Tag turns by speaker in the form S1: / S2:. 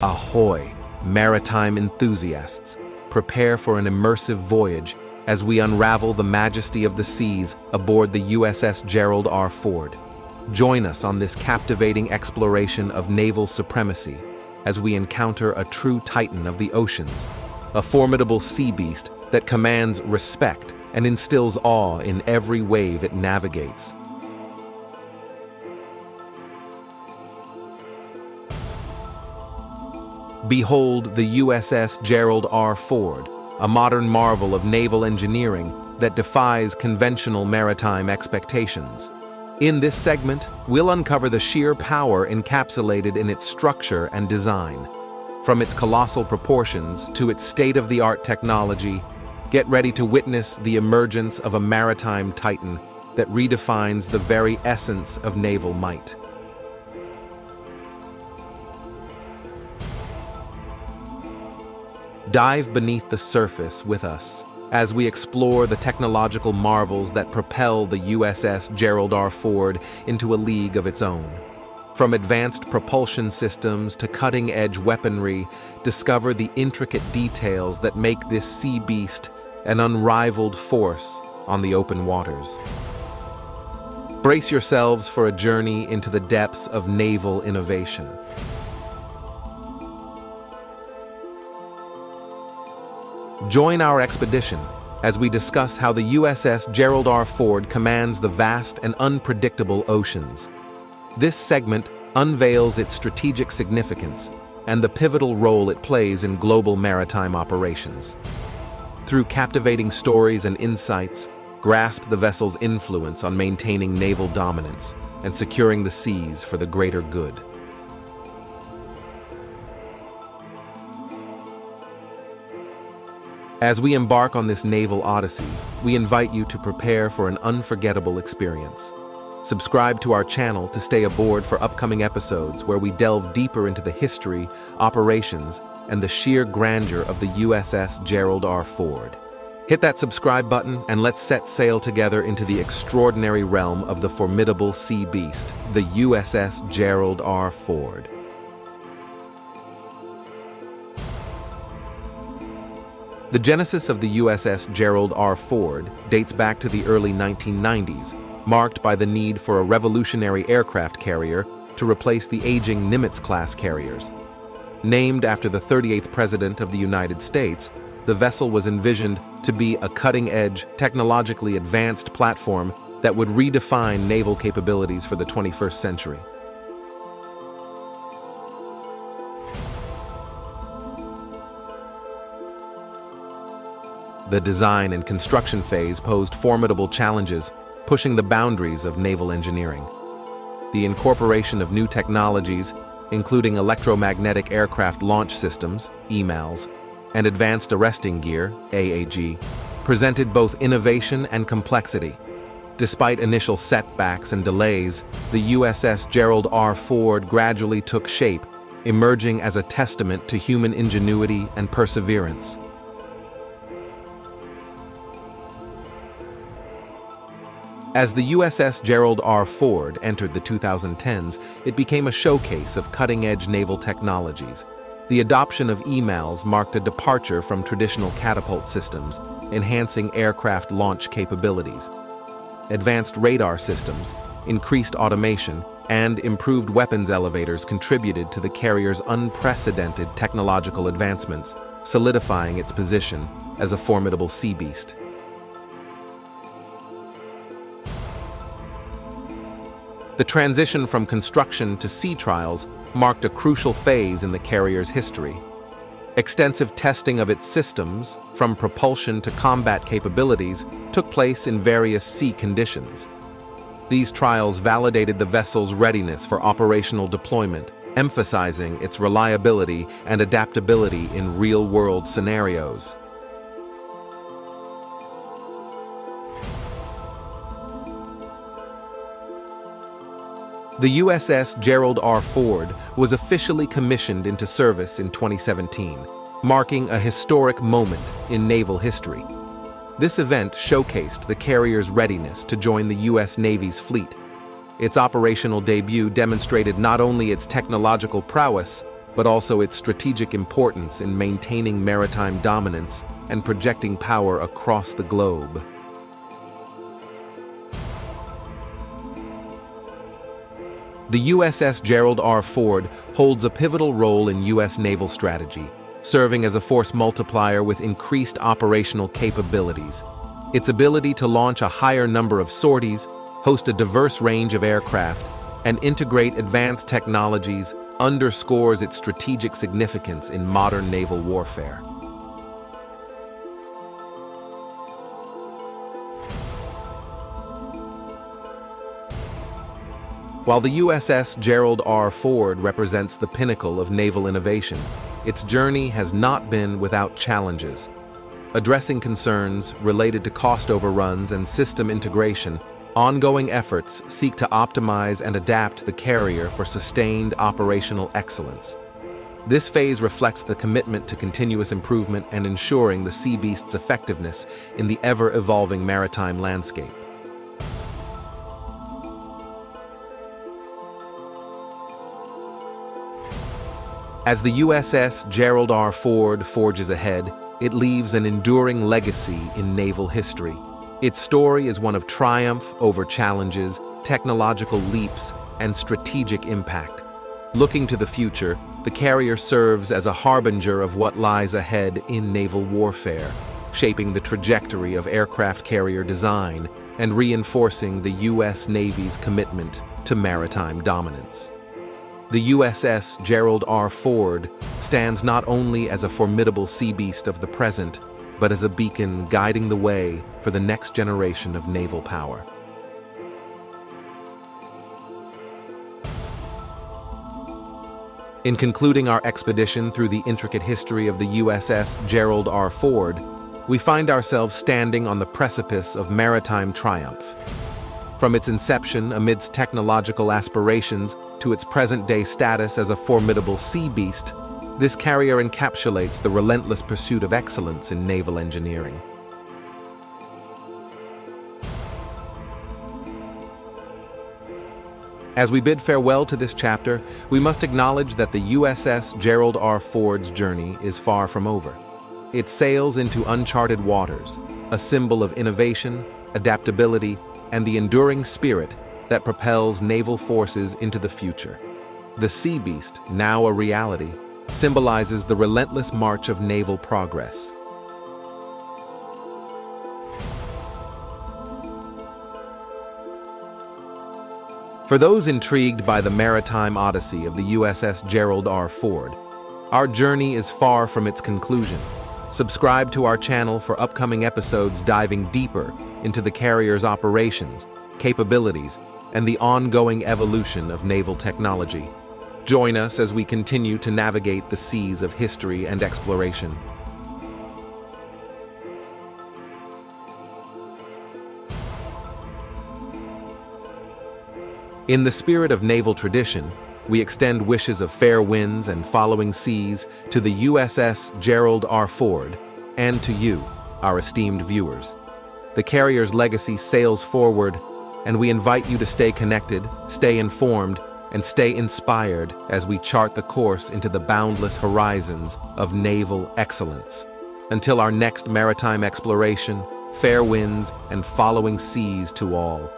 S1: Ahoy, maritime enthusiasts! Prepare for an immersive voyage as we unravel the majesty of the seas aboard the USS Gerald R. Ford. Join us on this captivating exploration of naval supremacy as we encounter a true titan of the oceans, a formidable sea beast that commands respect and instills awe in every wave it navigates. Behold the USS Gerald R. Ford, a modern marvel of naval engineering that defies conventional maritime expectations. In this segment, we'll uncover the sheer power encapsulated in its structure and design. From its colossal proportions to its state-of-the-art technology, get ready to witness the emergence of a maritime titan that redefines the very essence of naval might. Dive beneath the surface with us as we explore the technological marvels that propel the USS Gerald R. Ford into a league of its own. From advanced propulsion systems to cutting-edge weaponry, discover the intricate details that make this sea beast an unrivaled force on the open waters. Brace yourselves for a journey into the depths of naval innovation. Join our expedition as we discuss how the USS Gerald R. Ford commands the vast and unpredictable oceans. This segment unveils its strategic significance and the pivotal role it plays in global maritime operations. Through captivating stories and insights, grasp the vessel's influence on maintaining naval dominance and securing the seas for the greater good. As we embark on this naval odyssey, we invite you to prepare for an unforgettable experience. Subscribe to our channel to stay aboard for upcoming episodes where we delve deeper into the history, operations, and the sheer grandeur of the USS Gerald R. Ford. Hit that subscribe button and let's set sail together into the extraordinary realm of the formidable sea beast, the USS Gerald R. Ford. The genesis of the USS Gerald R. Ford dates back to the early 1990s, marked by the need for a revolutionary aircraft carrier to replace the aging Nimitz-class carriers. Named after the 38th President of the United States, the vessel was envisioned to be a cutting-edge, technologically advanced platform that would redefine naval capabilities for the 21st century. The design and construction phase posed formidable challenges, pushing the boundaries of naval engineering. The incorporation of new technologies, including electromagnetic aircraft launch systems, EMALS, and advanced arresting gear, AAG, presented both innovation and complexity. Despite initial setbacks and delays, the USS Gerald R. Ford gradually took shape, emerging as a testament to human ingenuity and perseverance. As the USS Gerald R. Ford entered the 2010s, it became a showcase of cutting-edge naval technologies. The adoption of EMALS marked a departure from traditional catapult systems, enhancing aircraft launch capabilities. Advanced radar systems, increased automation, and improved weapons elevators contributed to the carrier's unprecedented technological advancements, solidifying its position as a formidable sea beast. The transition from construction to sea trials marked a crucial phase in the carrier's history. Extensive testing of its systems, from propulsion to combat capabilities, took place in various sea conditions. These trials validated the vessel's readiness for operational deployment, emphasizing its reliability and adaptability in real-world scenarios. The USS Gerald R. Ford was officially commissioned into service in 2017, marking a historic moment in naval history. This event showcased the carrier's readiness to join the U.S. Navy's fleet. Its operational debut demonstrated not only its technological prowess, but also its strategic importance in maintaining maritime dominance and projecting power across the globe. The USS Gerald R. Ford holds a pivotal role in U.S. naval strategy, serving as a force multiplier with increased operational capabilities. Its ability to launch a higher number of sorties, host a diverse range of aircraft, and integrate advanced technologies underscores its strategic significance in modern naval warfare. While the USS Gerald R. Ford represents the pinnacle of naval innovation, its journey has not been without challenges. Addressing concerns related to cost overruns and system integration, ongoing efforts seek to optimize and adapt the carrier for sustained operational excellence. This phase reflects the commitment to continuous improvement and ensuring the Sea Beast's effectiveness in the ever-evolving maritime landscape. As the USS Gerald R. Ford forges ahead, it leaves an enduring legacy in naval history. Its story is one of triumph over challenges, technological leaps, and strategic impact. Looking to the future, the carrier serves as a harbinger of what lies ahead in naval warfare, shaping the trajectory of aircraft carrier design and reinforcing the U.S. Navy's commitment to maritime dominance. The USS Gerald R. Ford stands not only as a formidable sea beast of the present, but as a beacon guiding the way for the next generation of naval power. In concluding our expedition through the intricate history of the USS Gerald R. Ford, we find ourselves standing on the precipice of maritime triumph. From its inception amidst technological aspirations to its present-day status as a formidable sea beast, this carrier encapsulates the relentless pursuit of excellence in naval engineering. As we bid farewell to this chapter, we must acknowledge that the USS Gerald R. Ford's journey is far from over. It sails into uncharted waters, a symbol of innovation, adaptability, and the enduring spirit that propels naval forces into the future. The Sea Beast, now a reality, symbolizes the relentless march of naval progress. For those intrigued by the maritime odyssey of the USS Gerald R. Ford, our journey is far from its conclusion. Subscribe to our channel for upcoming episodes diving deeper into the carrier's operations, capabilities, and the ongoing evolution of naval technology. Join us as we continue to navigate the seas of history and exploration. In the spirit of naval tradition, we extend wishes of fair winds and following seas to the USS Gerald R. Ford and to you, our esteemed viewers. The carrier's legacy sails forward, and we invite you to stay connected, stay informed, and stay inspired as we chart the course into the boundless horizons of naval excellence. Until our next maritime exploration, fair winds and following seas to all.